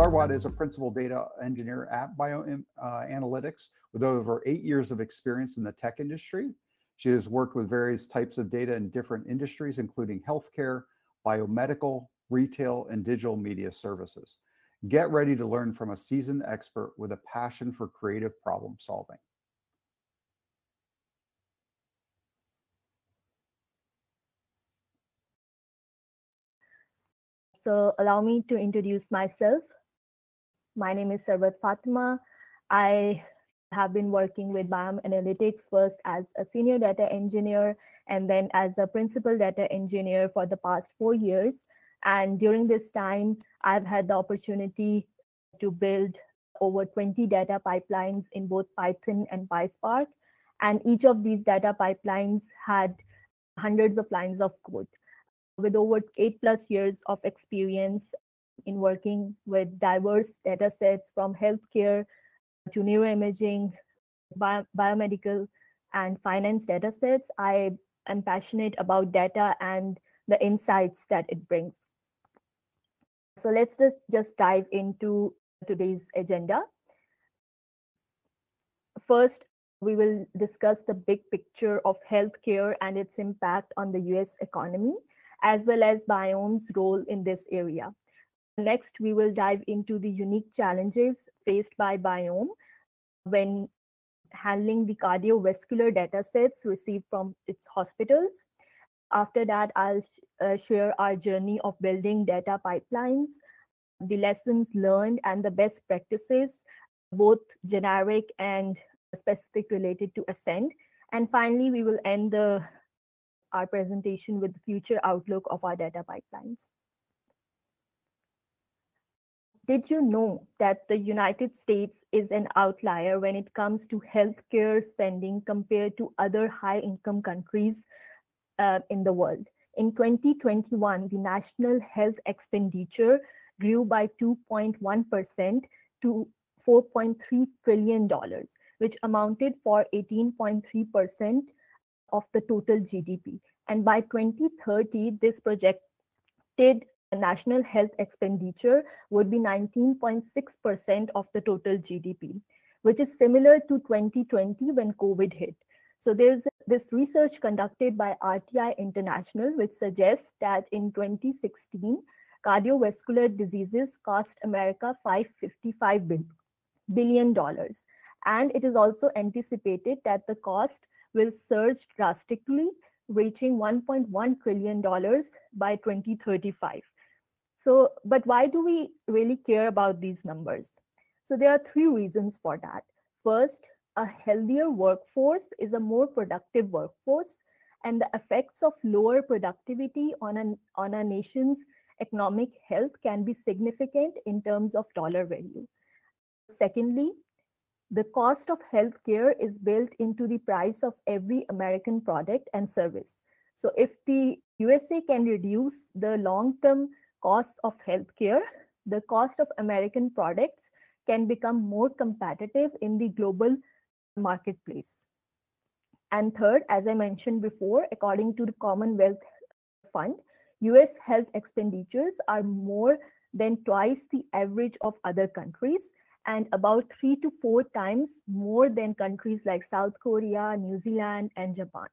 Sarwat is a principal data engineer at Biome Analytics uh, with over eight years of experience in the tech industry. She has worked with various types of data in different industries, including healthcare, biomedical, retail, and digital media services. Get ready to learn from a seasoned expert with a passion for creative problem-solving. So allow me to introduce myself. My name is Sarwat Fatima. I have been working with Biome Analytics first as a senior data engineer and then as a principal data engineer for the past four years. And during this time, I've had the opportunity to build over 20 data pipelines in both Python and PySpark. And each of these data pipelines had hundreds of lines of code with over eight plus years of experience in working with diverse data sets from healthcare to neuroimaging, bio, biomedical, and finance data sets. I am passionate about data and the insights that it brings. So let's just, just dive into today's agenda. First, we will discuss the big picture of healthcare and its impact on the US economy as well as Biome's role in this area. Next, we will dive into the unique challenges faced by Biome when handling the cardiovascular data sets received from its hospitals. After that, I'll uh, share our journey of building data pipelines, the lessons learned, and the best practices, both generic and specific related to Ascend. And finally, we will end the our presentation with the future outlook of our data pipelines. Did you know that the United States is an outlier when it comes to healthcare spending compared to other high income countries uh, in the world? In 2021, the national health expenditure grew by 2.1% to $4.3 trillion, which amounted for 18.3% of the total GDP. And by 2030, this projected national health expenditure would be 19.6% of the total GDP, which is similar to 2020 when COVID hit. So there's this research conducted by RTI International, which suggests that in 2016, cardiovascular diseases cost America 555 billion dollars. And it is also anticipated that the cost will surge drastically, reaching $1.1 trillion by 2035. So, but why do we really care about these numbers? So there are three reasons for that. First, a healthier workforce is a more productive workforce, and the effects of lower productivity on a, on a nation's economic health can be significant in terms of dollar value. Secondly, the cost of healthcare is built into the price of every American product and service. So if the USA can reduce the long-term cost of healthcare, the cost of American products can become more competitive in the global marketplace. And third, as I mentioned before, according to the Commonwealth Fund, US health expenditures are more than twice the average of other countries and about three to four times more than countries like South Korea, New Zealand, and Japan.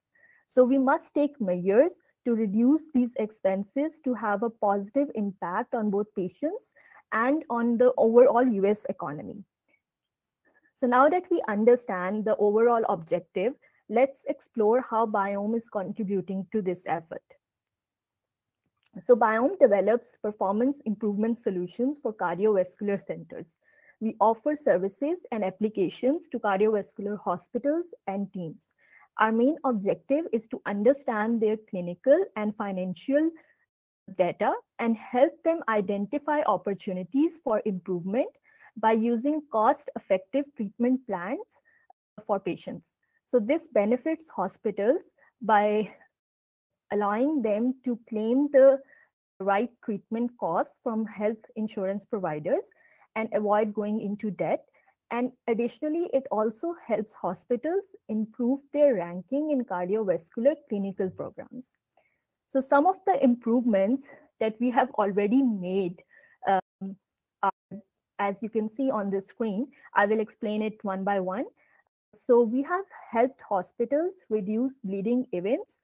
So we must take measures to reduce these expenses to have a positive impact on both patients and on the overall US economy. So now that we understand the overall objective, let's explore how Biome is contributing to this effort. So Biome develops performance improvement solutions for cardiovascular centers we offer services and applications to cardiovascular hospitals and teams. Our main objective is to understand their clinical and financial data and help them identify opportunities for improvement by using cost-effective treatment plans for patients. So this benefits hospitals by allowing them to claim the right treatment costs from health insurance providers and avoid going into debt. And additionally, it also helps hospitals improve their ranking in cardiovascular clinical programs. So some of the improvements that we have already made um, are as you can see on the screen, I will explain it one by one. So we have helped hospitals reduce bleeding events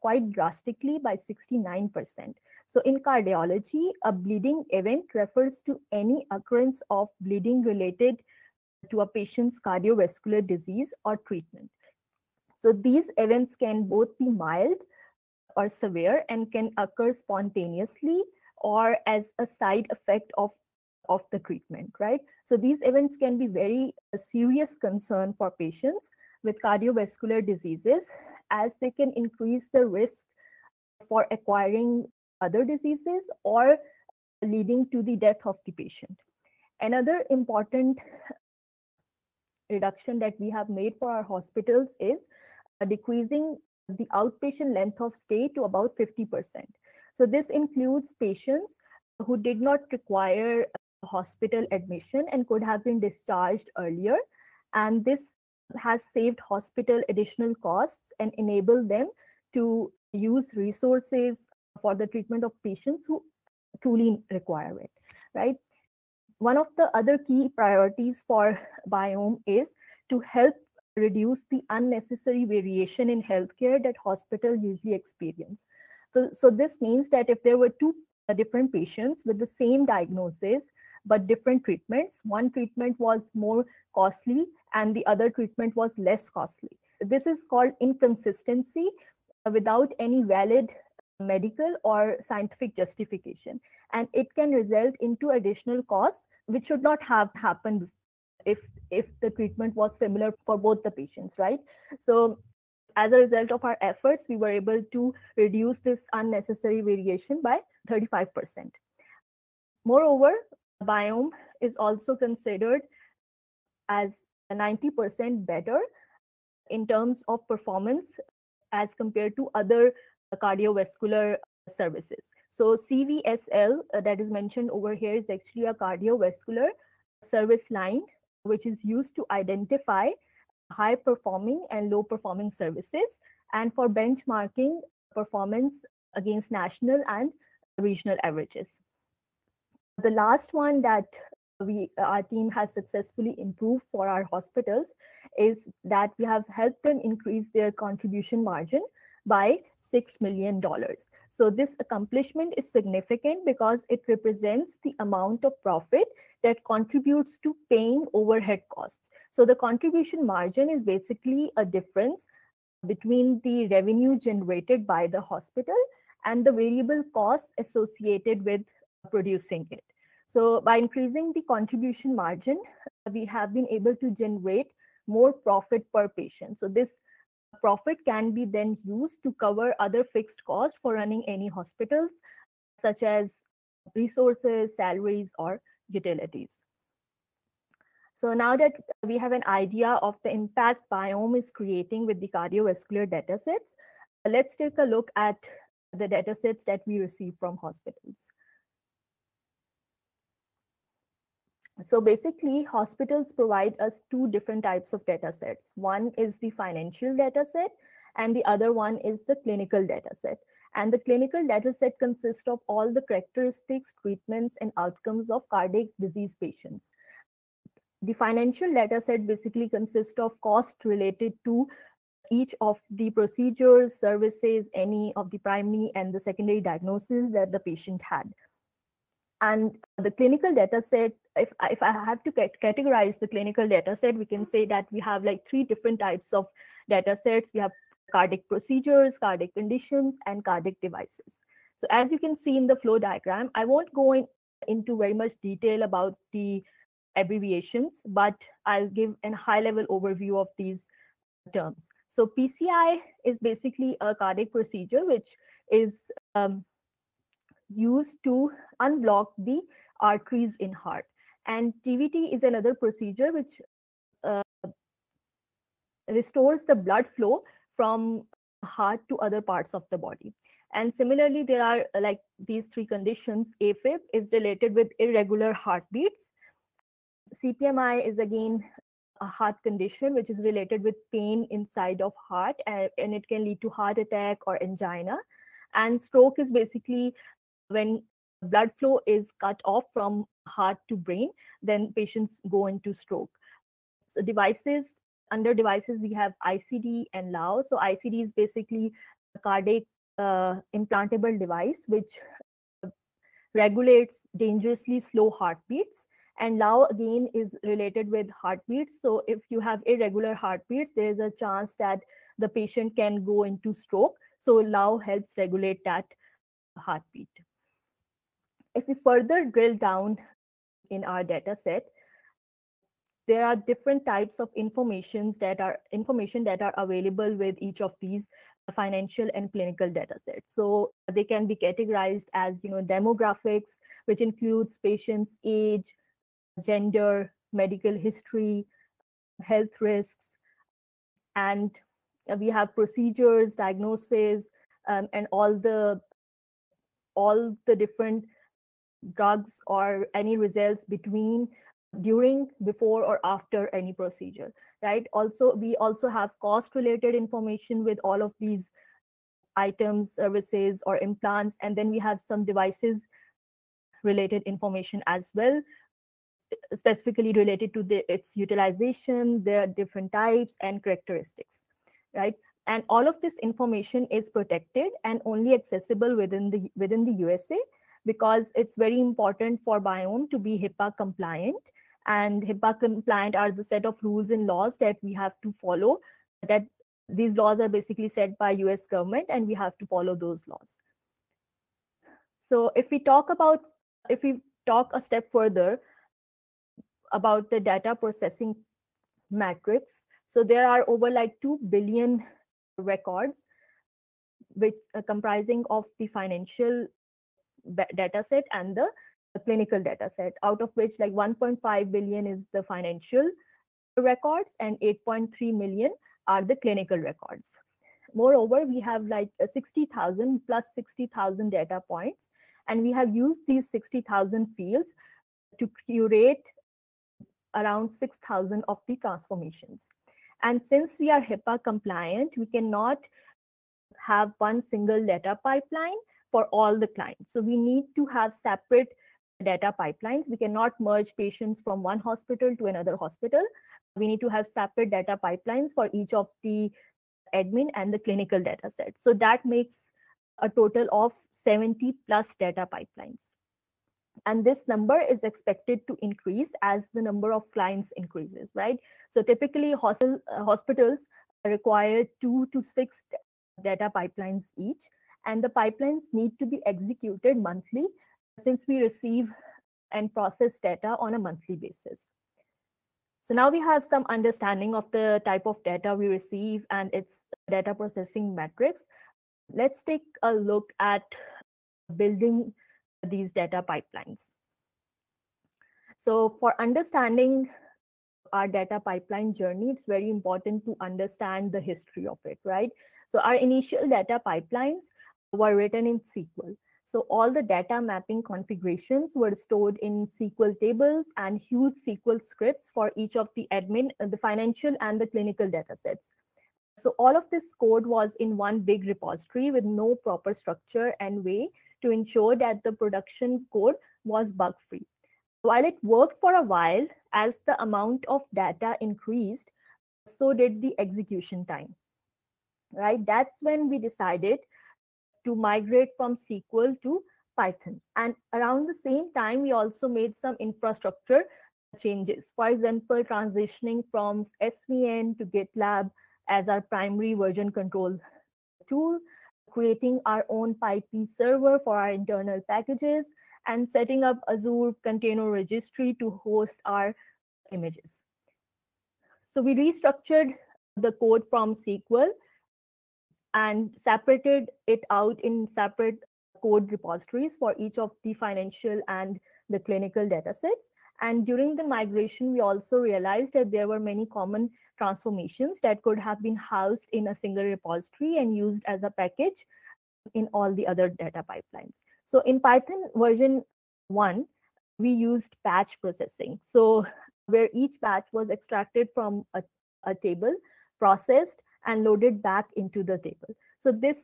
quite drastically by 69%. So in cardiology, a bleeding event refers to any occurrence of bleeding related to a patient's cardiovascular disease or treatment. So these events can both be mild or severe and can occur spontaneously or as a side effect of of the treatment, right? So these events can be very serious concern for patients with cardiovascular diseases as they can increase the risk for acquiring other diseases or leading to the death of the patient. Another important reduction that we have made for our hospitals is uh, decreasing the outpatient length of stay to about 50%. So this includes patients who did not require uh, hospital admission and could have been discharged earlier. And this has saved hospital additional costs and enabled them to use resources for the treatment of patients who truly require it, right? One of the other key priorities for Biome is to help reduce the unnecessary variation in healthcare that hospitals usually experience. So, so this means that if there were two different patients with the same diagnosis, but different treatments. One treatment was more costly and the other treatment was less costly. This is called inconsistency without any valid medical or scientific justification. And it can result into additional costs, which should not have happened if, if the treatment was similar for both the patients, right? So as a result of our efforts, we were able to reduce this unnecessary variation by 35%. Moreover, biome is also considered as 90% better in terms of performance as compared to other cardiovascular services. So CVSL uh, that is mentioned over here is actually a cardiovascular service line, which is used to identify high performing and low performing services and for benchmarking performance against national and regional averages. The last one that we our team has successfully improved for our hospitals is that we have helped them increase their contribution margin by $6 million. So this accomplishment is significant because it represents the amount of profit that contributes to paying overhead costs. So the contribution margin is basically a difference between the revenue generated by the hospital and the variable costs associated with producing it. So by increasing the contribution margin, we have been able to generate more profit per patient. So this profit can be then used to cover other fixed costs for running any hospitals, such as resources, salaries, or utilities. So now that we have an idea of the impact Biome is creating with the cardiovascular datasets, let's take a look at the datasets that we receive from hospitals. So basically, hospitals provide us two different types of data sets. One is the financial data set, and the other one is the clinical data set. And the clinical data set consists of all the characteristics, treatments, and outcomes of cardiac disease patients. The financial data set basically consists of cost related to each of the procedures, services, any of the primary and the secondary diagnoses that the patient had. And the clinical data set, if, if I have to categorize the clinical data set, we can say that we have like three different types of data sets. We have cardiac procedures, cardiac conditions, and cardiac devices. So as you can see in the flow diagram, I won't go in, into very much detail about the abbreviations, but I'll give a high level overview of these terms. So PCI is basically a cardiac procedure, which is um, used to unblock the arteries in heart. And TVT is another procedure which uh, restores the blood flow from heart to other parts of the body. And similarly, there are like these three conditions. AFib is related with irregular heartbeats. CPMI is again a heart condition which is related with pain inside of heart and, and it can lead to heart attack or angina. And stroke is basically when blood flow is cut off from heart to brain, then patients go into stroke. So devices, under devices, we have ICD and LAO. So ICD is basically a cardiac uh, implantable device which regulates dangerously slow heartbeats. And LAO again is related with heartbeats. So if you have irregular heartbeats, there is a chance that the patient can go into stroke. So LAO helps regulate that heartbeat. If we further drill down in our data set, there are different types of informations that are information that are available with each of these financial and clinical data sets. So they can be categorized as you know demographics, which includes patients' age, gender, medical history, health risks, and we have procedures, diagnosis, um, and all the all the different drugs or any results between during before or after any procedure right? Also we also have cost related information with all of these items services or implants and then we have some devices related information as well specifically related to the, its utilization their different types and characteristics right? And all of this information is protected and only accessible within the within the usa because it's very important for biome to be hipaa compliant and HIPAA compliant are the set of rules and laws that we have to follow that these laws are basically set by US government and we have to follow those laws. So if we talk about, if we talk a step further about the data processing matrix, so there are over like 2 billion records which uh, comprising of the financial data set and the clinical data set, out of which like 1.5 billion is the financial records and 8.3 million are the clinical records. Moreover, we have like 60,000 plus 60,000 data points, and we have used these 60,000 fields to curate around 6,000 of the transformations. And since we are HIPAA compliant, we cannot have one single data pipeline for all the clients. So we need to have separate data pipelines. We cannot merge patients from one hospital to another hospital. We need to have separate data pipelines for each of the admin and the clinical data sets. So that makes a total of 70 plus data pipelines. And this number is expected to increase as the number of clients increases, right? So typically hospital, uh, hospitals require two to six data pipelines each, and the pipelines need to be executed monthly since we receive and process data on a monthly basis. So now we have some understanding of the type of data we receive and its data processing metrics. Let's take a look at building these data pipelines. So for understanding our data pipeline journey, it's very important to understand the history of it, right? So our initial data pipelines were written in SQL. So all the data mapping configurations were stored in SQL tables and huge SQL scripts for each of the admin, uh, the financial and the clinical data sets. So all of this code was in one big repository with no proper structure and way to ensure that the production code was bug free. While it worked for a while, as the amount of data increased, so did the execution time. Right? That's when we decided to migrate from SQL to Python. And around the same time, we also made some infrastructure changes. For example, transitioning from SVN to GitLab as our primary version control tool, creating our own PyPI server for our internal packages, and setting up Azure Container Registry to host our images. So we restructured the code from SQL and separated it out in separate code repositories for each of the financial and the clinical data sets. And during the migration, we also realized that there were many common transformations that could have been housed in a single repository and used as a package in all the other data pipelines. So in Python version 1, we used batch processing. So where each batch was extracted from a, a table, processed, and loaded back into the table. So this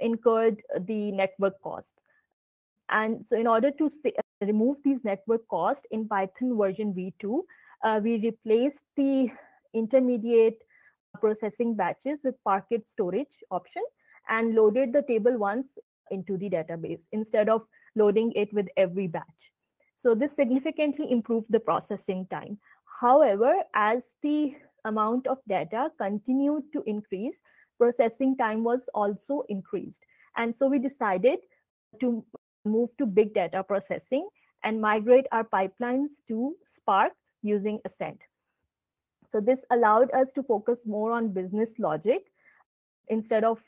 incurred the network cost. And so in order to say, remove these network costs in Python version v2, uh, we replaced the intermediate processing batches with Parquet storage option and loaded the table once into the database instead of loading it with every batch. So this significantly improved the processing time. However, as the amount of data continued to increase, processing time was also increased. And so we decided to move to big data processing and migrate our pipelines to Spark using Ascend. So this allowed us to focus more on business logic instead of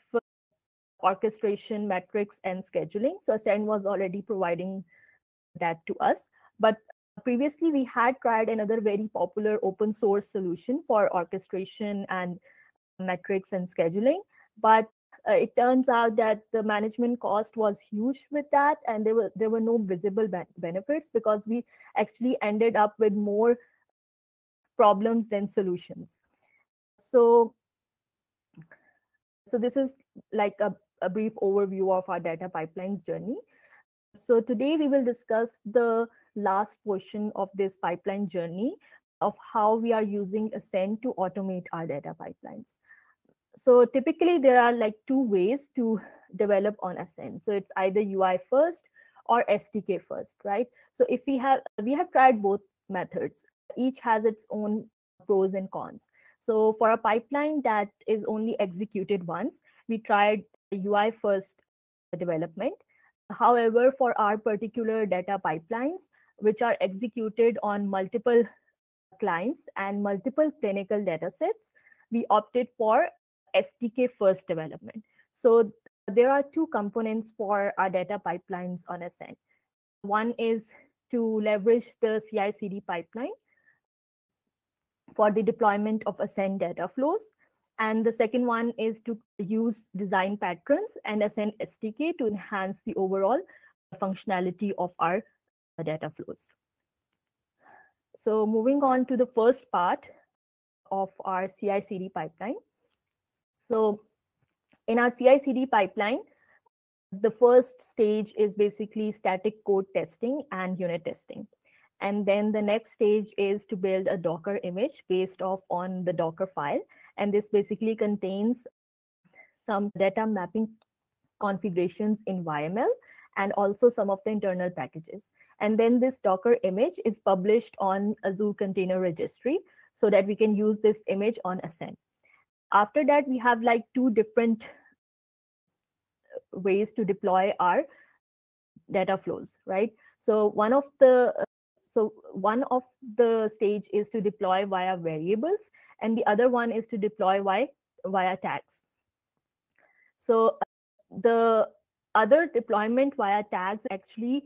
orchestration, metrics, and scheduling. So Ascend was already providing that to us. But previously, we had tried another very popular open source solution for orchestration and metrics and scheduling. But uh, it turns out that the management cost was huge with that, and there were there were no visible be benefits because we actually ended up with more problems than solutions. So, so this is like a, a brief overview of our data pipelines journey. So today we will discuss the last portion of this pipeline journey of how we are using Ascend to automate our data pipelines. So typically there are like two ways to develop on Ascend. So it's either UI first or SDK first, right? So if we have, we have tried both methods. Each has its own pros and cons. So for a pipeline that is only executed once, we tried UI first development. However, for our particular data pipelines, which are executed on multiple clients and multiple clinical data sets, we opted for SDK first development. So there are two components for our data pipelines on Ascend. One is to leverage the CI CD pipeline for the deployment of Ascend data flows. And the second one is to use design patterns and Ascend SDK to enhance the overall functionality of our data flows. So moving on to the first part of our CI/CD pipeline. So in our CI/CD pipeline, the first stage is basically static code testing and unit testing. And then the next stage is to build a Docker image based off on the Docker file. And this basically contains some data mapping configurations in YML and also some of the internal packages. And then this Docker image is published on Azure Container Registry so that we can use this image on Ascend. After that, we have like two different ways to deploy our data flows, right? So one of the so one of the stage is to deploy via variables, and the other one is to deploy via, via tags. So the other deployment via tags actually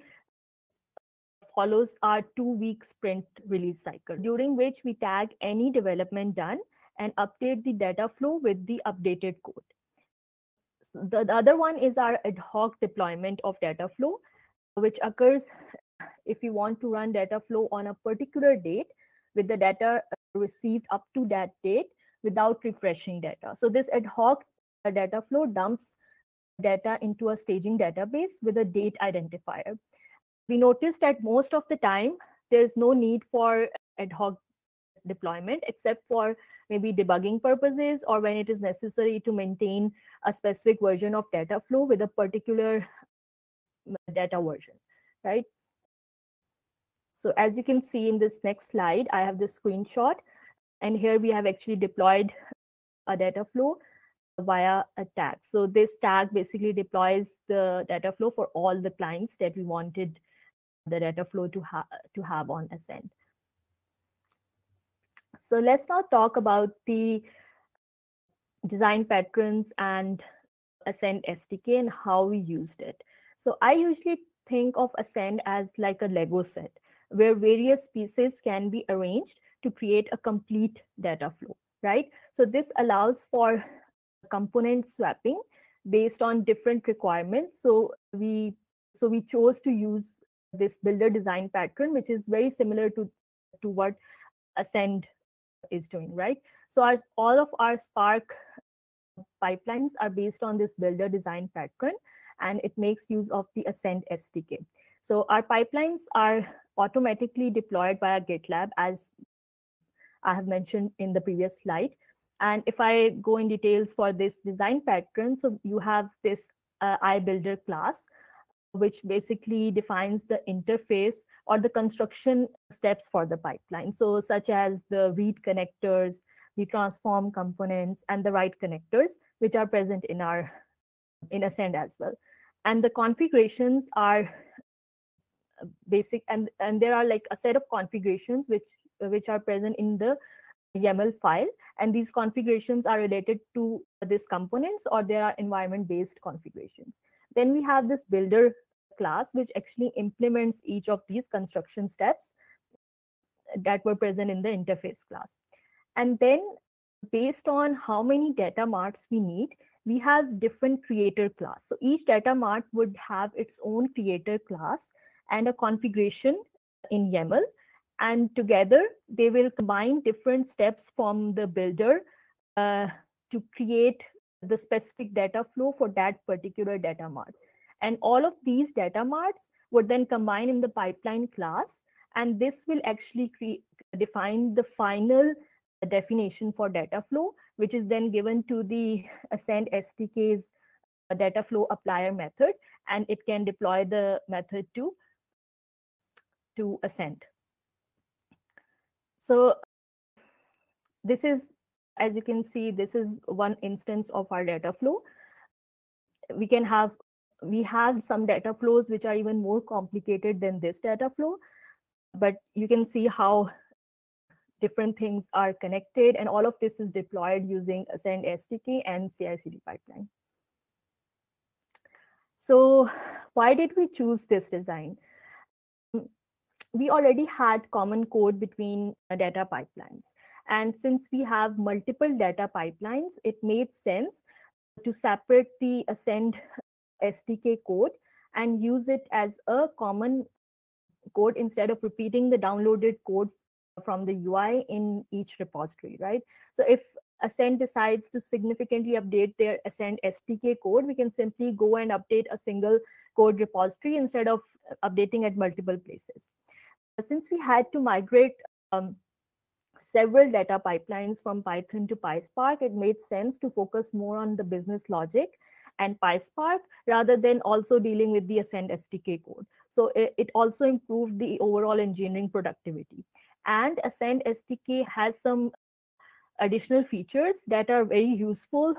follows our two-week sprint release cycle, during which we tag any development done and update the data flow with the updated code. The, the other one is our ad hoc deployment of data flow, which occurs if you want to run data flow on a particular date with the data received up to that date without refreshing data. So this ad hoc data flow dumps data into a staging database with a date identifier. We noticed that most of the time, there's no need for ad hoc deployment except for maybe debugging purposes or when it is necessary to maintain a specific version of data flow with a particular data version, right? So as you can see in this next slide, I have this screenshot. And here we have actually deployed a data flow via a tag. So this tag basically deploys the data flow for all the clients that we wanted the data flow to, ha to have on Ascend. So let's now talk about the design patterns and Ascend SDK and how we used it. So I usually think of Ascend as like a Lego set where various pieces can be arranged to create a complete data flow, right? So this allows for component swapping based on different requirements. So we so we chose to use this builder design pattern, which is very similar to, to what Ascend is doing, right? So our, all of our Spark pipelines are based on this builder design pattern. and it makes use of the Ascend SDK. So our pipelines are automatically deployed via GitLab, as I have mentioned in the previous slide. And if I go in details for this design pattern, so you have this uh, iBuilder class, which basically defines the interface or the construction steps for the pipeline. So such as the read connectors, the transform components, and the write connectors, which are present in our in Ascend as well. And the configurations are basic and and there are like a set of configurations which which are present in the YAML file and these configurations are related to these components or there are environment based configurations. Then we have this builder class which actually implements each of these construction steps that were present in the interface class. And then based on how many data marts we need we have different creator class. So each data mart would have its own creator class and a configuration in YAML. And together, they will combine different steps from the builder uh, to create the specific data flow for that particular data mart. And all of these data marts would then combine in the pipeline class. And this will actually create, define the final definition for data flow, which is then given to the Ascend SDK's data flow applier method. And it can deploy the method to to Ascend. So this is, as you can see, this is one instance of our data flow. We can have, we have some data flows which are even more complicated than this data flow, but you can see how different things are connected and all of this is deployed using Ascend SDK and CI/CD pipeline. So why did we choose this design? We already had common code between uh, data pipelines. And since we have multiple data pipelines, it made sense to separate the Ascend SDK code and use it as a common code instead of repeating the downloaded code from the UI in each repository, right? So if Ascend decides to significantly update their Ascend SDK code, we can simply go and update a single code repository instead of updating at multiple places since we had to migrate um, several data pipelines from Python to PySpark, it made sense to focus more on the business logic and PySpark rather than also dealing with the Ascend SDK code. So it, it also improved the overall engineering productivity. And Ascend SDK has some additional features that are very useful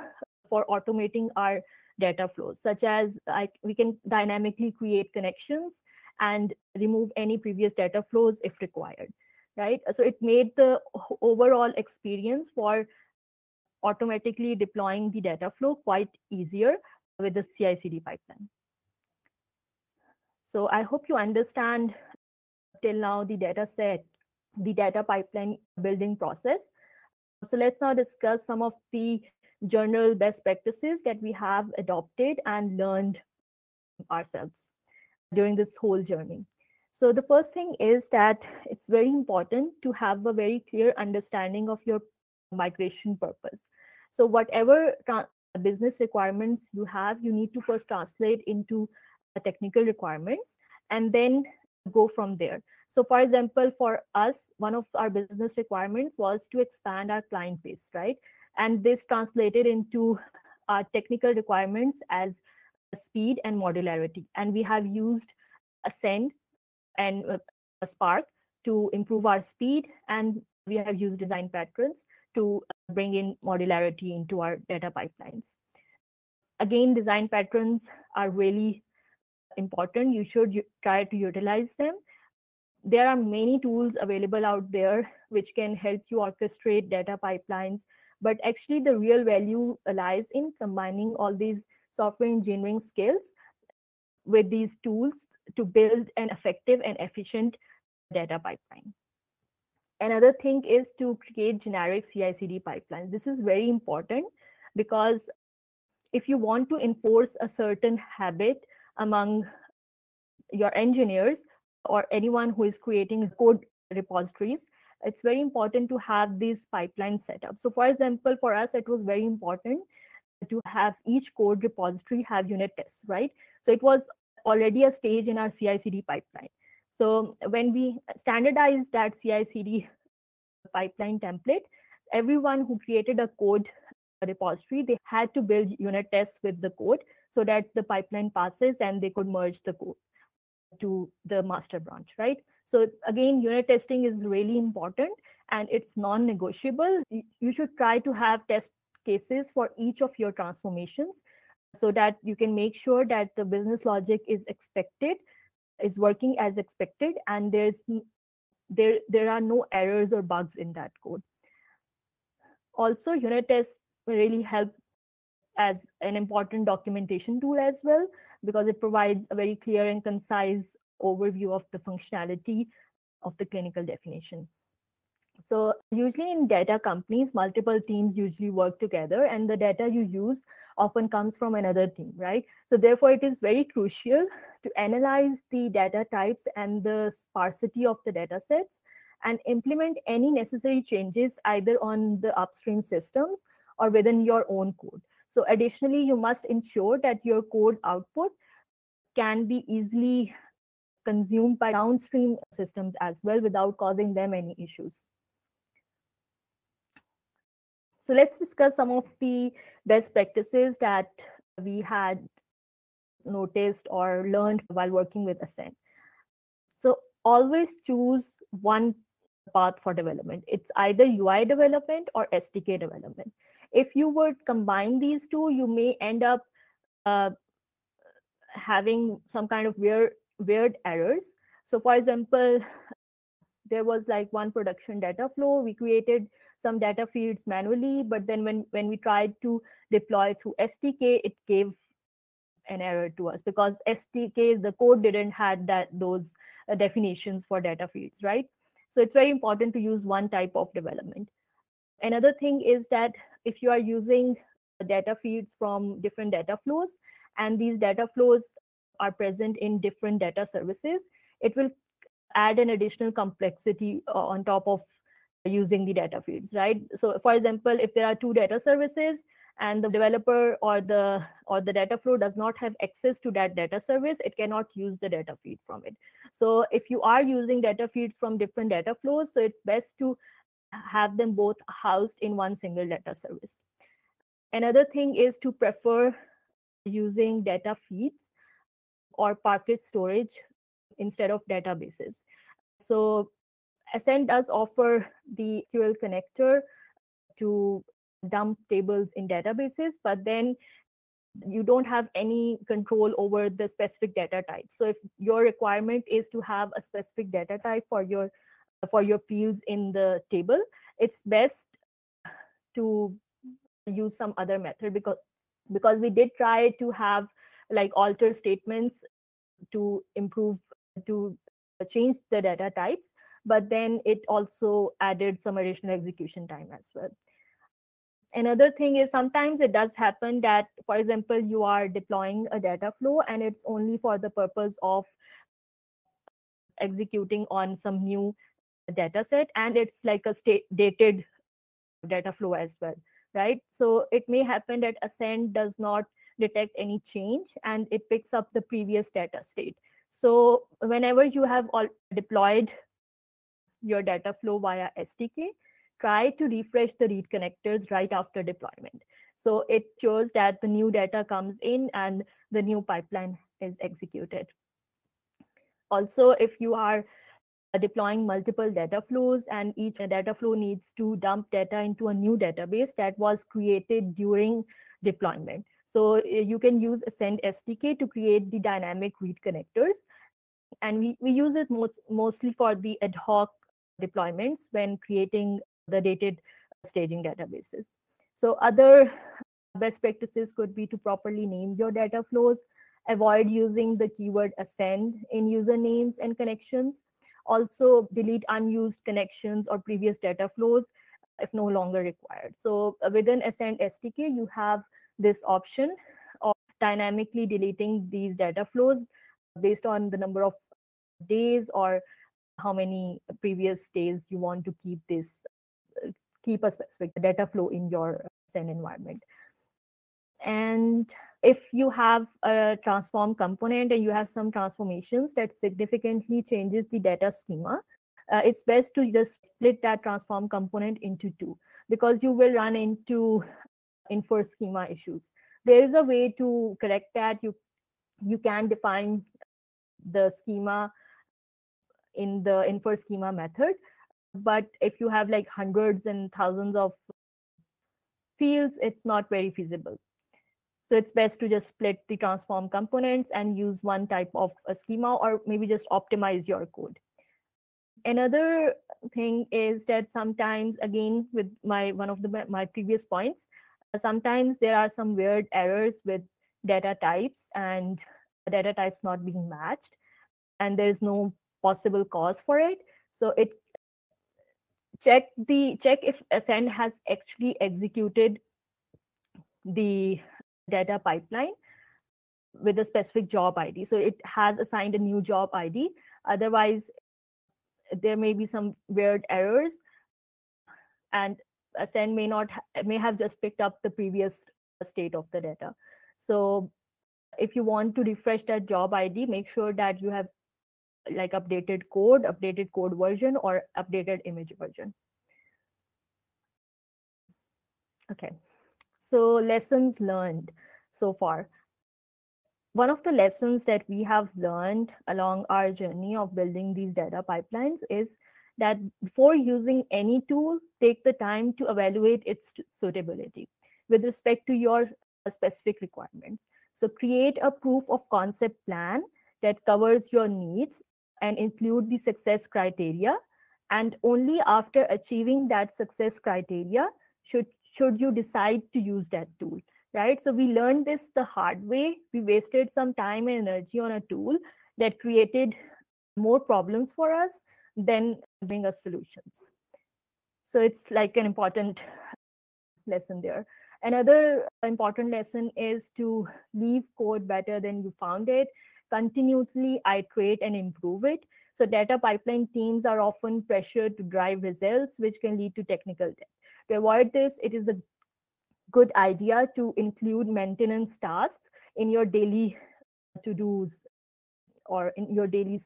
for automating our data flows, such as like we can dynamically create connections and remove any previous data flows if required, right? So it made the overall experience for automatically deploying the data flow quite easier with the CI/CD pipeline. So I hope you understand till now the data set, the data pipeline building process. So let's now discuss some of the general best practices that we have adopted and learned ourselves during this whole journey. So the first thing is that it's very important to have a very clear understanding of your migration purpose. So whatever business requirements you have, you need to first translate into uh, technical requirements and then go from there. So for example, for us, one of our business requirements was to expand our client base, right? And this translated into our technical requirements as speed and modularity. And we have used Ascend and uh, Spark to improve our speed. And we have used design patterns to bring in modularity into our data pipelines. Again, design patterns are really important. You should try to utilize them. There are many tools available out there which can help you orchestrate data pipelines. But actually, the real value lies in combining all these software engineering skills with these tools to build an effective and efficient data pipeline. Another thing is to create generic CI/CD pipelines. This is very important because if you want to enforce a certain habit among your engineers or anyone who is creating code repositories, it's very important to have these pipelines set up. So for example, for us, it was very important to have each code repository have unit tests, right? So it was already a stage in our CI/CD pipeline. So when we standardized that CI/CD pipeline template, everyone who created a code repository, they had to build unit tests with the code so that the pipeline passes and they could merge the code to the master branch, right? So again, unit testing is really important and it's non-negotiable. You should try to have test cases for each of your transformations so that you can make sure that the business logic is expected, is working as expected, and there's there, there are no errors or bugs in that code. Also, unit tests really help as an important documentation tool as well, because it provides a very clear and concise overview of the functionality of the clinical definition. So usually in data companies, multiple teams usually work together and the data you use often comes from another team, right? So therefore it is very crucial to analyze the data types and the sparsity of the data sets and implement any necessary changes either on the upstream systems or within your own code. So additionally, you must ensure that your code output can be easily consumed by downstream systems as well without causing them any issues. So let's discuss some of the best practices that we had noticed or learned while working with Ascend. So always choose one path for development. It's either UI development or SDK development. If you would combine these two, you may end up uh, having some kind of weird weird errors. So for example, there was like one production data flow. We created some data fields manually, but then when, when we tried to deploy through SDK, it gave an error to us because SDK, the code didn't had that those uh, definitions for data fields, right? So it's very important to use one type of development. Another thing is that if you are using data feeds from different data flows, and these data flows are present in different data services, it will add an additional complexity uh, on top of using the data feeds, right? So for example, if there are two data services and the developer or the or the data flow does not have access to that data service, it cannot use the data feed from it. So if you are using data feeds from different data flows, so it's best to have them both housed in one single data service. Another thing is to prefer using data feeds or Parquet storage instead of databases. So Ascend does offer the SQL connector to dump tables in databases, but then you don't have any control over the specific data type. So if your requirement is to have a specific data type for your for your fields in the table, it's best to use some other method because because we did try to have like alter statements to improve to change the data types but then it also added some additional execution time as well. Another thing is sometimes it does happen that for example you are deploying a data flow and it's only for the purpose of executing on some new data set and it's like a state dated data flow as well right? So it may happen that ascend does not detect any change and it picks up the previous data state. So whenever you have all deployed your data flow via SDK, try to refresh the read connectors right after deployment. So it shows that the new data comes in and the new pipeline is executed. Also, if you are deploying multiple data flows and each data flow needs to dump data into a new database that was created during deployment. So eh, you can use Ascend SDK to create the dynamic read connectors. And we, we use it most, mostly for the ad hoc deployments when creating the dated staging databases. So other best practices could be to properly name your data flows, avoid using the keyword ascend in usernames and connections, also delete unused connections or previous data flows if no longer required. So uh, within Ascend SDK, you have this option of dynamically deleting these data flows based on the number of days or how many previous days you want to keep this keep a specific data flow in your Ascend environment And if you have a transform component and you have some transformations that significantly changes the data schema, uh, it's best to just split that transform component into two because you will run into infer schema issues. There is a way to correct that. You you can define the schema in the infer schema method, but if you have like hundreds and thousands of fields, it's not very feasible. So it's best to just split the transform components and use one type of a schema or maybe just optimize your code. Another thing is that sometimes, again, with my one of the my previous points, sometimes there are some weird errors with data types and data types not being matched, and there's no possible cause for it. So it check the check if Ascend has actually executed the data pipeline with a specific job ID. So it has assigned a new job ID. Otherwise, there may be some weird errors and Ascend may not may have just picked up the previous state of the data. So if you want to refresh that job ID, make sure that you have like updated code, updated code version, or updated image version. Okay, so lessons learned so far. One of the lessons that we have learned along our journey of building these data pipelines is that before using any tool, take the time to evaluate its suitability with respect to your specific requirements. So create a proof of concept plan that covers your needs and include the success criteria. And only after achieving that success criteria should, should you decide to use that tool, right? So we learned this the hard way. We wasted some time and energy on a tool that created more problems for us than bring us solutions. So it's like an important lesson there. Another important lesson is to leave code better than you found it, continuously iterate and improve it. So data pipeline teams are often pressured to drive results, which can lead to technical debt. To avoid this, it is a good idea to include maintenance tasks in your daily to-dos or in your daily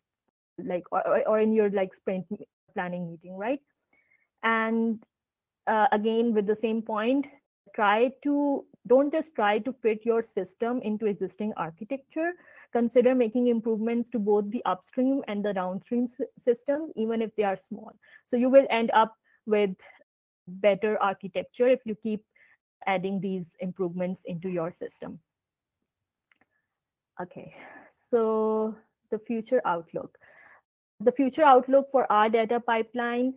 like or, or in your like sprint planning meeting right and uh, again with the same point try to don't just try to fit your system into existing architecture consider making improvements to both the upstream and the downstream systems even if they are small so you will end up with better architecture if you keep adding these improvements into your system okay so the future outlook the future outlook for our data pipeline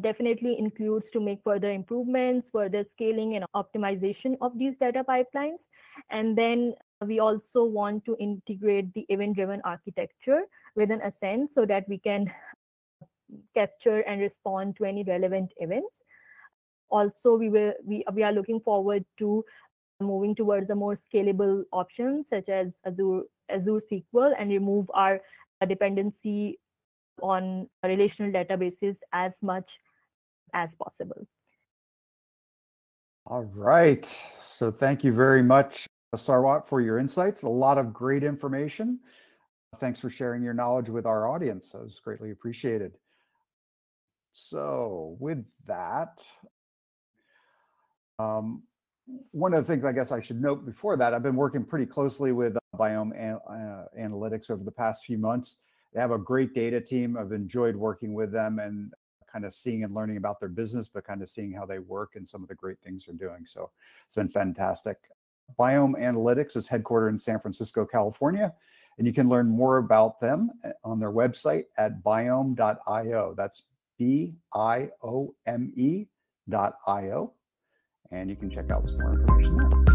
definitely includes to make further improvements, further scaling and optimization of these data pipelines. And then we also want to integrate the event-driven architecture within Ascend so that we can capture and respond to any relevant events. Also, we will we, we are looking forward to moving towards a more scalable option such as Azure Azure SQL and remove our dependency on relational databases as much as possible. All right. So thank you very much, Sarwat, for your insights. A lot of great information. Thanks for sharing your knowledge with our audience. That was greatly appreciated. So with that, um, one of the things I guess I should note before that, I've been working pretty closely with uh, Biome an uh, Analytics over the past few months. They have a great data team. I've enjoyed working with them and kind of seeing and learning about their business, but kind of seeing how they work and some of the great things they're doing. So it's been fantastic. Biome Analytics is headquartered in San Francisco, California, and you can learn more about them eh, on their website at biome.io. That's B I O M E.io. And you can check out some more information there.